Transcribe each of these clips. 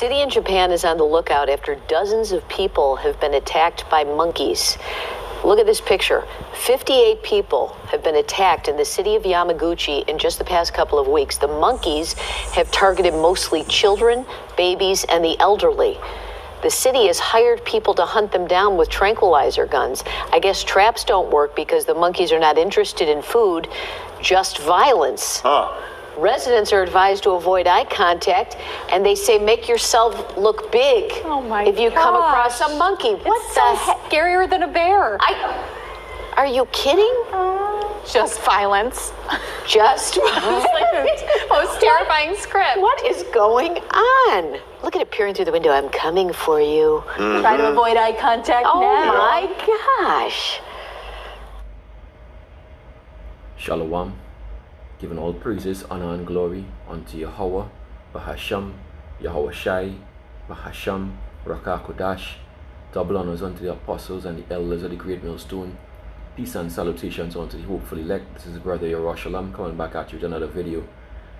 city in Japan is on the lookout after dozens of people have been attacked by monkeys. Look at this picture. 58 people have been attacked in the city of Yamaguchi in just the past couple of weeks. The monkeys have targeted mostly children, babies, and the elderly. The city has hired people to hunt them down with tranquilizer guns. I guess traps don't work because the monkeys are not interested in food, just violence. Huh. Residents are advised to avoid eye contact, and they say make yourself look big Oh my if you come across a monkey. what's the so heck? scarier than a bear. I, are you kidding? Uh, just violence. Just It's like the most terrifying script. what is going on? Look at it peering through the window. I'm coming for you. Mm-hmm. Try to avoid eye contact Oh now. my gosh. Shalom, giving all praises, honor, and glory unto Yahweh, Bahasham, Yahweh Shai, Bahasham, Rakah Kodash. Double honors unto the apostles and the elders of the great millstone. Peace and salutations unto the hopeful elect. This is Brother Yerushalayim coming back at you with another video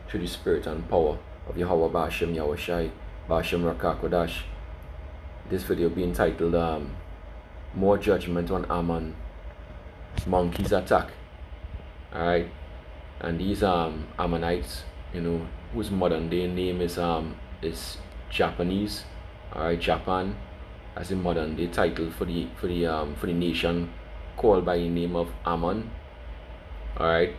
through the spirit and power of Yahweh Bahasham, Yahweh Shai, Bahasham, Rakah Kodash. This video being titled um, More Judgment on Ammon, Monkeys Attack. Alright. And these um Ammonites, you know, whose modern day name is um is Japanese. Alright, Japan as a modern day title for the for the um for the nation called by the name of Ammon. Alright.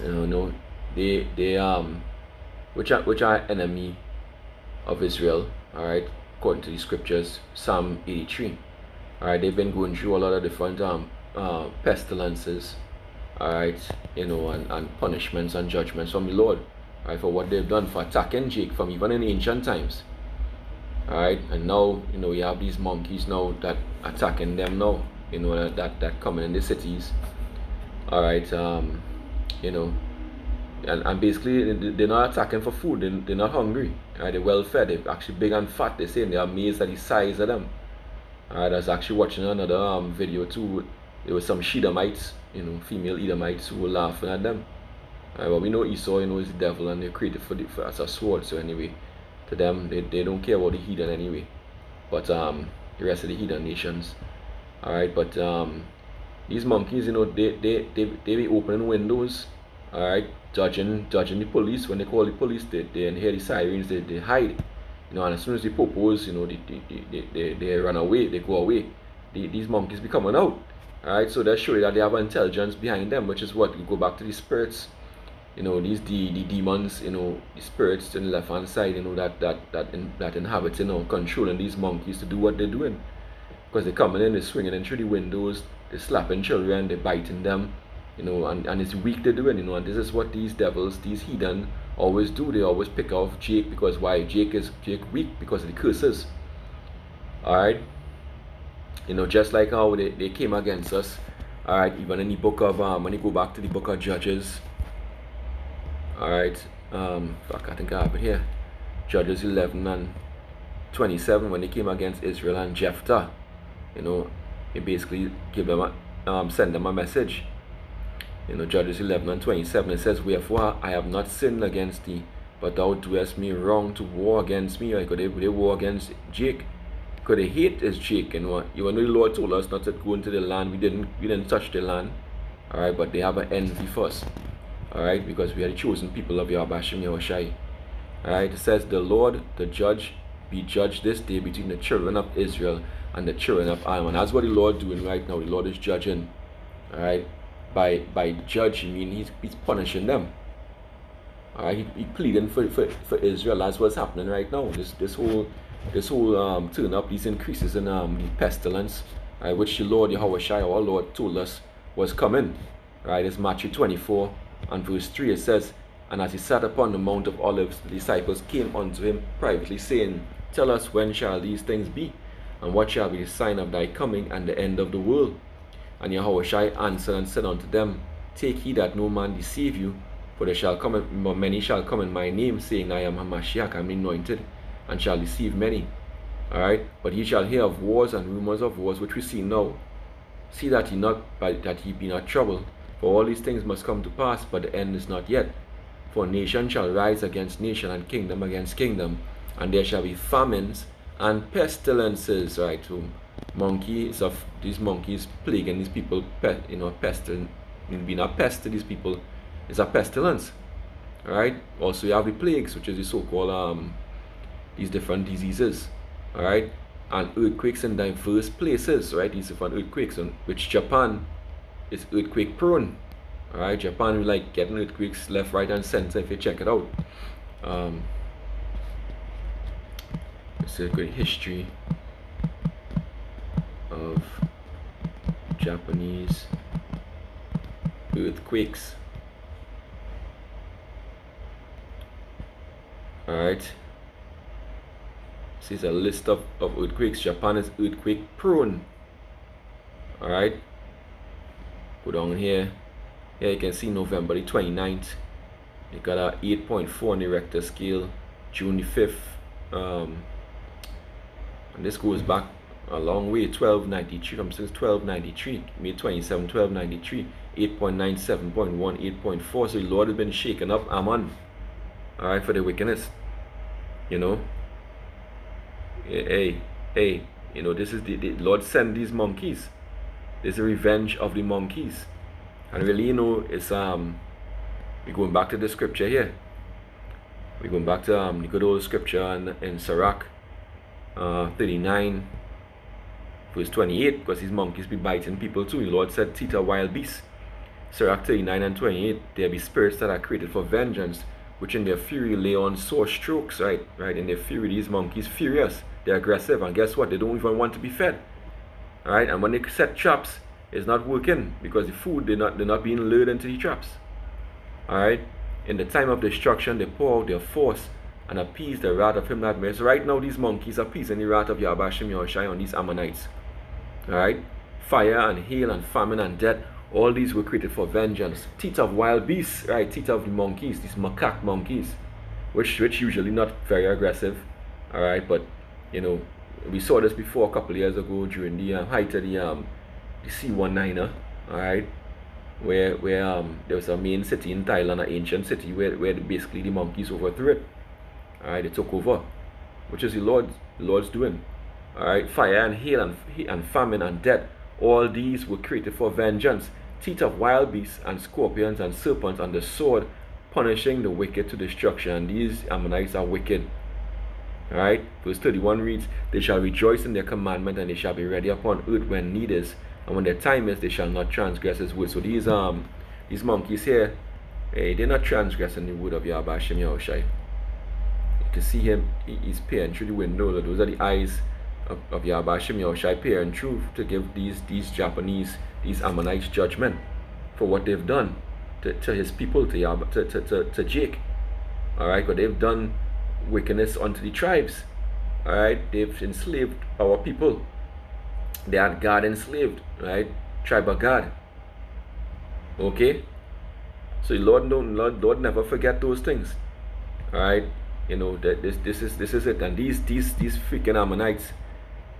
You know, they they um which are which are enemy of Israel, alright, according to the scriptures, Psalm 83. Alright, they've been going through a lot of different um uh, pestilences, alright, you know, and, and punishments and judgments from the Lord, alright, for what they've done for attacking Jake from even in ancient times. Alright, and now, you know, you have these monkeys now that attacking them now, you know, that that, coming in the cities. Alright, um, you know, and, and basically they- they're not attacking for food, they, they're not hungry. Right? They're well fed, they're actually big and fat, they say, and they're amazed at the size of them. Alright, I was actually watching another um, video too. There was some Shedamites, you know, female Edomites who were laughing at them. Alright, but we know Esau, you know, is the devil and they're created for, the, for as a sword. So anyway, to them, they, they don't care about the heathen anyway. But um, the rest of the heathen nations. Alright, but um, these monkeys, you know, they they they, they be opening windows, alright, judging judging the police. When they call the police, they, they hear the sirens, they, they hide. You know, and as soon as they propose, you know, they they, they, they, they, they run away, they go away. The, these monkeys be coming out. Alright, so that show you that they have intelligence behind them, which is what you go back to the spirits. You know, these the, the demons, you know, the spirits in the left hand side, you know, that that that in, that inhabit, you know, controlling these monkeys to do what they're doing because they're coming in, they're swinging in through the windows, they're slapping children, they're biting them, you know, and, and it's weak they're doing, you know, and this is what these devils, these heathen, always do. They always pick off Jake because why? Jake is Jake weak because of the curses. Alright? You know, just like how they, they came against us. Alright, even in the book of um when you go back to the book of Judges. Alright, um fuck I think I have it here. Judges eleven and 27 when they came against Israel and Jephthah. You know, he basically give them a, um, send them a message. You know, Judges 11 and 27, it says, Wherefore I have not sinned against thee, but thou doest me wrong to war against me. like they, they war against Jake? Could they hate is Jake? You know, the Lord told us not to go into the land, we didn't we didn't touch the land. Alright, but they have an envy us. Alright, because we are the chosen people of Yahweh Hashem Yahushai. Alright, it says, The Lord, the judge, be judged this day between the children of Israel and the children of Ammon. That's what the Lord doing right now. The Lord is judging. Alright. By by judge, I mean he's, he's punishing them. Alright, he, he pleading for, for, for Israel. That's what's happening right now. This this whole this whole um turn up, these increases in um the pestilence, which the Lord Yahweh Shai, our Lord, told us was coming. Right, it's Matthew 24 and verse 3. It says, And as he sat upon the Mount of Olives, the disciples came unto him privately, saying, Tell us when shall these things be, and what shall be the sign of thy coming and the end of the world? And Yahushua answered and said unto them, Take heed that no man deceive you, for there shall come many shall come in my name, saying, I am Hamashiach, I am anointed, and shall deceive many. Alright, but ye shall hear of wars and rumors of wars, which we see now. See that ye not that ye be not troubled, for all these things must come to pass, but the end is not yet. For nation shall rise against nation, and kingdom against kingdom, and there shall be famines and pestilences, right? So monkeys of these monkeys plaguing these people, you know, pestilence, being a pest to these people is a pestilence, All right. Also, you have the plagues, which is the so-called um, these different diseases, all right, and earthquakes in diverse places, right? These different earthquakes, and which Japan is earthquake prone, all right. Japan will like getting earthquakes left, right, and center if you check it out. Um, it's a great history of Japanese earthquakes. Alright. This is a list of, of earthquakes. Japan is earthquake prone. Alright. Go down here. Here you can see November the 29th. You got a 8.4 on the Richter scale. June the 5th. Um, and this goes back a long way 1293 from since 1293 May 27 1293 8.97.1 8.4 so the Lord has been shaken up Ammon alright for the wickedness you know hey hey you know this is the, the Lord send these monkeys. This is a revenge of the monkeys. And really you know it's um we're going back to the scripture here. We're going back to um, the good old scripture in, in Sirach uh, 39 verse 28 because these monkeys be biting people too. The lord said teeth are wild beasts Sirach 39 and 28 there be spirits that are created for vengeance which in their fury lay on sore strokes. Right right in their fury these monkeys furious they're aggressive and guess what they don't even want to be fed all right and when they set traps it's not working because the food they're not they're not being lured into the traps all right in the time of destruction they pour out their force and appease the wrath of him that made. So right now these monkeys appeasing the wrath of Yahweh Shem Yahushai on these Ammonites. Alright? Fire and hail and famine and death. All these were created for vengeance. Teeth of wild beasts, right? Teeth of the monkeys, these macaque monkeys. Which which usually not very aggressive. Alright, but you know, we saw this before a couple years ago during the um, height of the um the C19er, alright? Where where um there was a main city in Thailand, an ancient city where, where basically the monkeys overthrew it. Alright, they took over, which is the Lord, the Lord's doing. Alright, fire and hail and, and famine and death, all these were created for vengeance. Teeth of wild beasts and scorpions and serpents and the sword, punishing the wicked to destruction. And these Ammonites are wicked. Alright, verse 31 reads, They shall rejoice in their commandment, and they shall be ready upon earth when need is, and when their time is, they shall not transgress his word. So these um these monkeys here, hey, they're not transgressing the word of Yahweh Yahushai to see him, he's peering through the window. Those are the eyes of, of Yahweh Shem Yahushai peering through to give these, these Japanese, these Ammonites judgment for what they've done to, to his people, to, Yahweh, to, to, to, to Jake. Alright, what they've done wickedness unto the tribes. Alright, they've enslaved our people. They had God enslaved, right? Tribe of God. Okay? So Lord don't Lord, Lord never forget those things. Alright? you know that this this is this is it and these these these freaking ammonites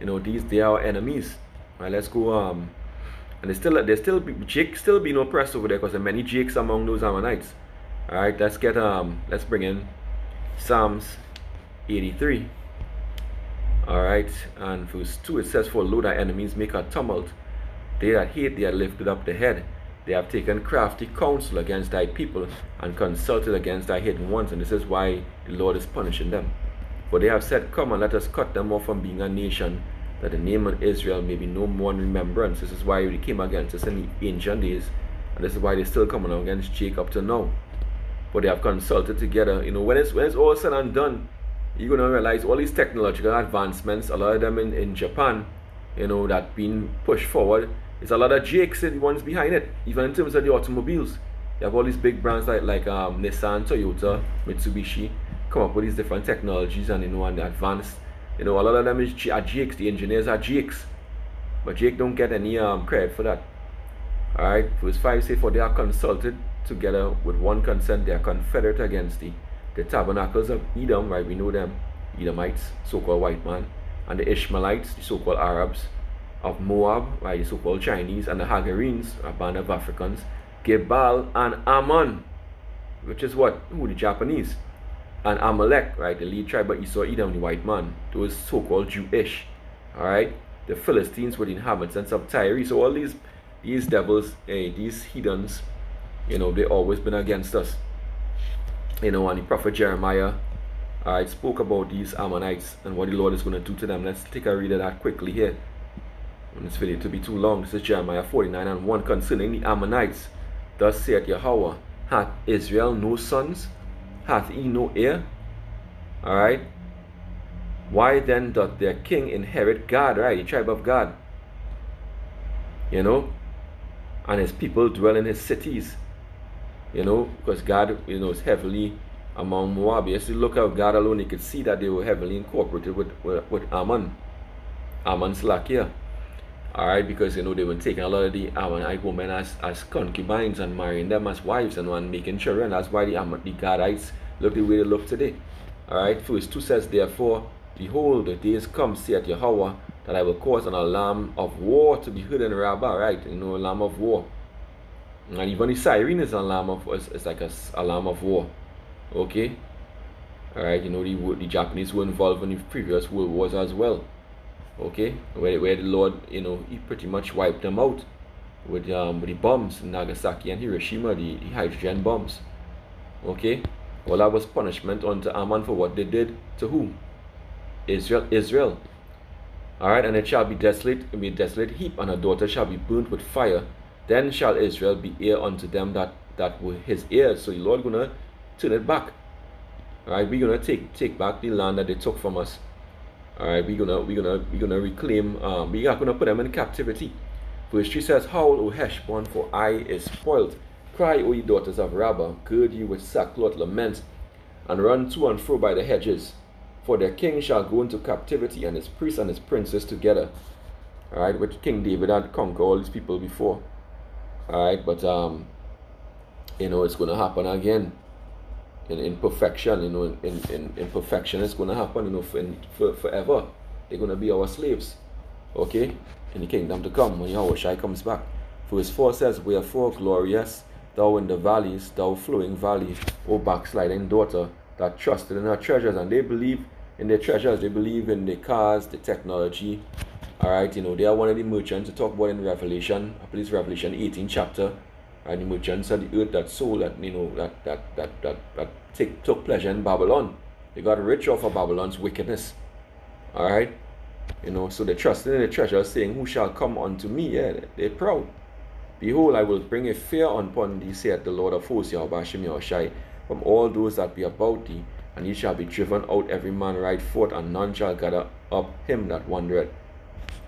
you know these they are enemies all right let's go um and they still they still be, jake still being oppressed over there because there are many jakes among those ammonites all right let's get um let's bring in psalms 83 all right and verse 2 it says for lo thy enemies make a tumult they that hate thee are lifted up the head they have taken crafty counsel against thy people and consulted against thy hidden ones, and this is why the Lord is punishing them. For they have said, Come and let us cut them off from being a nation, that the name of Israel may be no more in remembrance. This is why they came against us in the ancient days, and this is why they're still coming against Jacob to now. For they have consulted together. You know, when it's when it's all said and done, you're gonna realize all these technological advancements, a lot of them in, in Japan, you know, that being pushed forward it's a lot of Jakes ones behind it, even in terms of the automobiles. You have all these big brands like like um, Nissan, Toyota, Mitsubishi, come up with these different technologies and you know and advanced. You know, a lot of them is are Jakes. The engineers are Jakes, but Jake don't get any um, credit for that. All right, verse five say, "For they are consulted together with one consent; they are confederate against thee." The tabernacles of Edom, right? We know them, Edomites, so-called white man, and the Ishmaelites, the so-called Arabs of Moab, right, the so-called Chinese, and the Hagarenes, a band of Africans, Gebal and Ammon, which is what? Who, the Japanese. and Amalek, right, the lead tribe of Esau, Edom, the white man, those so-called Jewish, all right. The Philistines were the inhabitants of Tyre. So all these these devils, hey, these heathens, you know, they always been against us. You know, and the prophet Jeremiah, right, spoke about these Ammonites and what the Lord is going to do to them. Let's take a read of that quickly here. In this video to be too long. This is Jeremiah 49 and 1 concerning the Ammonites. Thus saith Yahweh, hath Israel no sons? Hath he no heir? Alright. Why then doth their king inherit God, right? The tribe of God. You know? And his people dwell in his cities. You know, because God, you know, is heavily among Moab. Yes, you look at God alone, you could see that they were heavily incorporated with, with, with Ammon. Ammon Slakia. Alright, because you know they were taking a lot of the Ammonite women as, as concubines and marrying them as wives and one making children. That's why the Ammon, the Gadites look the way they look today. Alright, verse 2 says, Therefore, behold, the days come, saith Yahweh, that I will cause an alarm of war to be heard in Rabbah, right? You know, alarm of war. And even the siren is an alarm of it's, it's like a alarm of war. Okay? Alright, you know the the Japanese were involved in the previous world wars as well. Okay? Where, where the lord you know he pretty much wiped them out with um with the bombs in nagasaki and hiroshima the, the hydrogen bombs. Okay? Well that was punishment unto ammon for what they did to whom? Israel israel. All right and it shall be desolate it be a desolate heap and her daughter shall be burnt with fire then shall israel be heir unto them that that were his heirs so the lord gonna turn it back all right we're gonna take take back the land that they took from us all right, we're gonna we're gonna we're gonna reclaim. Um, we are gonna put them in captivity. Verse three says, "Howl, O Heshbon, for I is spoiled. Cry, O ye daughters of Rabbah, gird you with sackcloth, lament, and run to and fro by the hedges. For their king shall go into captivity, and his priests and his princes together." All right, which King David had conquered all these people before. All right, but um, you know it's gonna happen again in, in perfection, you know, in, in, in perfection it's going to happen, you know, for, in, for, forever. They're going to be our slaves, okay, in the kingdom to come when Yahweh Shai comes back. Verse 4 says, Wherefore glorious thou in the valleys, thou flowing valley, O backsliding daughter, that trusted in her treasures. And they believe in their treasures, they believe in the cars, the technology. All right, you know, they are one of the merchants to talk about in Revelation, I believe Revelation 18 chapter and the merchants of the earth that sold that you know that that that that, that take, took pleasure in Babylon. They got rich off of Babylon's wickedness. Alright? You know, so they trusted in the treasure, saying, Who shall come unto me? Yeah, they're proud. Behold, I will bring a fear upon thee, saith the Lord of hosts, Yahweh Yahushai, from all those that be about thee, and ye shall be driven out every man right forth, and none shall gather up him that wandereth.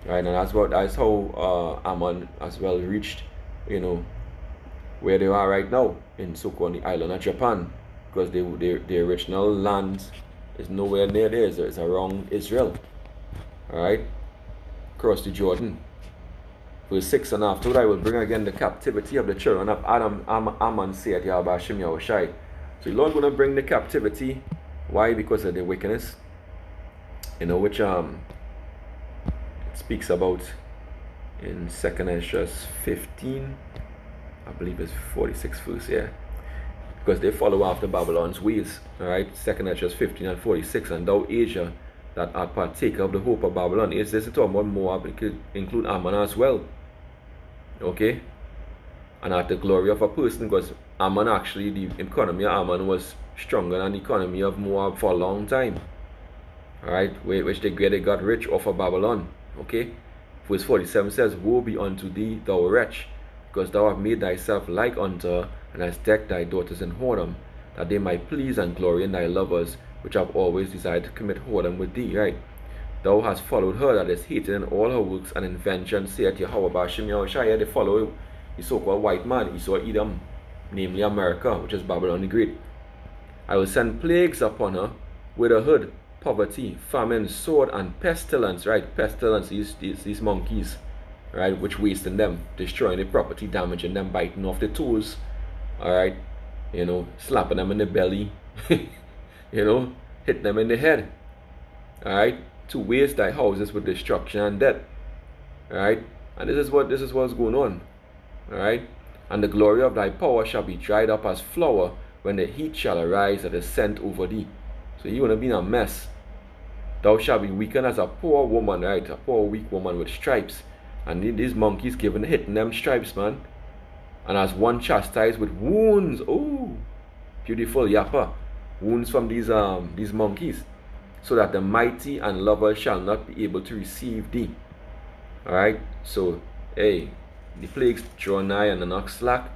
Right, and that's what that's how uh, Ammon as well reached, you know, where they are right now in the island of Japan because they, they, the original land is nowhere near there. It's, it's around Israel alright? Across the Jordan. Verse 6 and after I will bring again the captivity of the children of Adam Am, Ammon saith Yahweh Hashem Yahushai so the Lord gonna bring the captivity. Why? Because of the wickedness. You know which um speaks about in second Esdras 15 I believe it's 46 verse, yeah. Because they follow after Babylon's ways. Alright, second Esdras 15 and 46. And thou Asia that art partaker of the hope of Babylon. Is this talking about Moab? It could include Ammon as well. Okay? And at the glory of a person, because Ammon actually, the economy of Ammon was stronger than the economy of Moab for a long time. Alright, which they, they got rich off of Babylon. Okay? Verse 47 says, Woe be unto thee, thou wretch, because thou hast made thyself like unto and hast decked thy daughters in whoredom, that they might please and glory in thy lovers, which have always desired to commit whoredom with thee, right? Thou hast followed her that is hated in all her works and inventions, saith Yahweh Bashim Yahushai, they follow the so-called white man, Esau Edom, namely America, which is Babylon the Great. I will send plagues upon her, with a hood, poverty, famine, sword, and pestilence, right? Pestilence, these, these, these monkeys, right, which wasting them, destroying the property, damaging them, biting off the toes, all right, you know, slapping them in the belly, you know, hit them in the head, all right, to waste thy houses with destruction and death, all right, and this is what this is what's going on, all right, and the glory of thy power shall be dried up as flour when the heat shall arise that is sent over thee. So you want to be in a mess. Thou shalt be weakened as a poor woman, right? A poor weak woman with stripes. And these monkeys giving hitting them stripes, man. And as one chastised with wounds. Oh, beautiful yappa. Wounds from these um these monkeys. So that the mighty and lover shall not be able to receive thee. Alright? So, hey, the plagues draw nigh and the knock slack.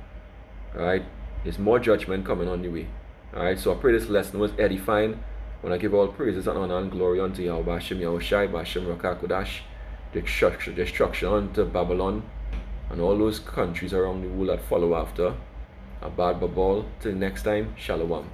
Alright? There's more judgment coming on the way. Alright, so I pray this lesson was edifying. When I give all praises and honor and glory unto Yahweh Hashem Yahushai, Bashem Rakakudash, destruction, destruction unto Babylon and all those countries around the world that follow after. Abad Babal. Till next time, Shalom.